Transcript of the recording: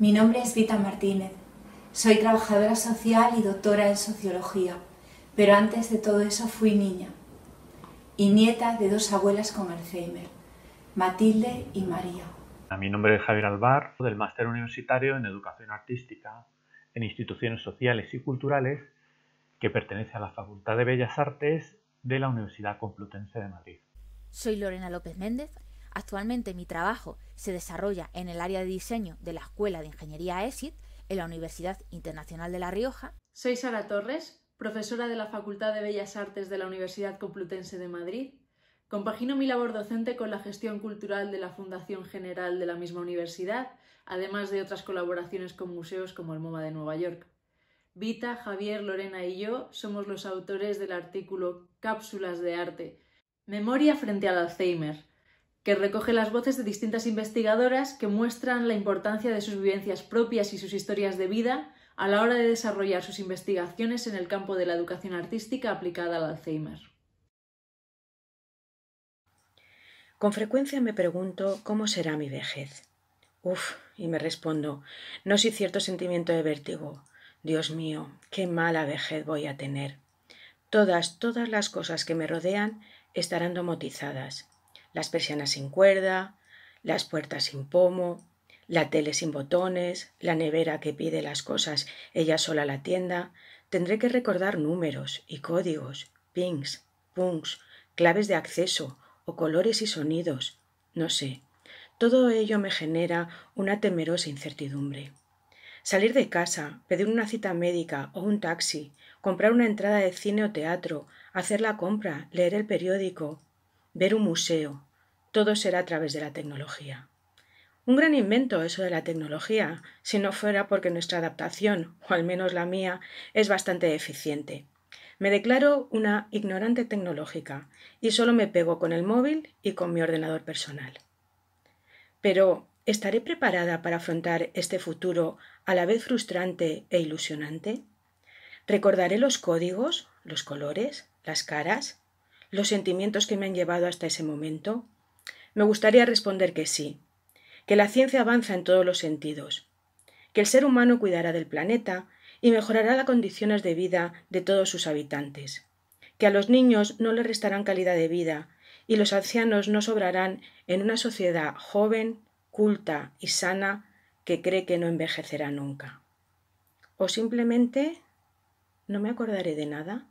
Mi nombre es Vita Martínez. Soy trabajadora social y doctora en sociología, pero antes de todo eso fui niña y nieta de dos abuelas con Alzheimer, Matilde y María. A mi nombre es Javier Alvar, del máster universitario en educación artística en instituciones sociales y culturales que pertenece a la Facultad de Bellas Artes de la Universidad Complutense de Madrid. Soy Lorena López Méndez. Actualmente mi trabajo se desarrolla en el área de diseño de la Escuela de Ingeniería ESIT en la Universidad Internacional de La Rioja. Soy Sara Torres, profesora de la Facultad de Bellas Artes de la Universidad Complutense de Madrid. Compagino mi labor docente con la gestión cultural de la Fundación General de la misma universidad, además de otras colaboraciones con museos como el MoMA de Nueva York. Vita, Javier, Lorena y yo somos los autores del artículo Cápsulas de Arte, Memoria frente al Alzheimer, que recoge las voces de distintas investigadoras que muestran la importancia de sus vivencias propias y sus historias de vida a la hora de desarrollar sus investigaciones en el campo de la educación artística aplicada al Alzheimer. Con frecuencia me pregunto cómo será mi vejez. Uf, y me respondo, no si cierto sentimiento de vértigo. Dios mío, qué mala vejez voy a tener. Todas, todas las cosas que me rodean estarán domotizadas las persianas sin cuerda, las puertas sin pomo, la tele sin botones, la nevera que pide las cosas ella sola la tienda, tendré que recordar números y códigos, pings, punks, claves de acceso o colores y sonidos. No sé. Todo ello me genera una temerosa incertidumbre. Salir de casa, pedir una cita médica o un taxi, comprar una entrada de cine o teatro, hacer la compra, leer el periódico, ver un museo, todo será a través de la tecnología. Un gran invento eso de la tecnología, si no fuera porque nuestra adaptación, o al menos la mía, es bastante eficiente. Me declaro una ignorante tecnológica y solo me pego con el móvil y con mi ordenador personal. Pero, ¿estaré preparada para afrontar este futuro a la vez frustrante e ilusionante? ¿Recordaré los códigos, los colores, las caras? los sentimientos que me han llevado hasta ese momento? Me gustaría responder que sí, que la ciencia avanza en todos los sentidos, que el ser humano cuidará del planeta y mejorará las condiciones de vida de todos sus habitantes, que a los niños no les restarán calidad de vida y los ancianos no sobrarán en una sociedad joven, culta y sana que cree que no envejecerá nunca. O simplemente no me acordaré de nada.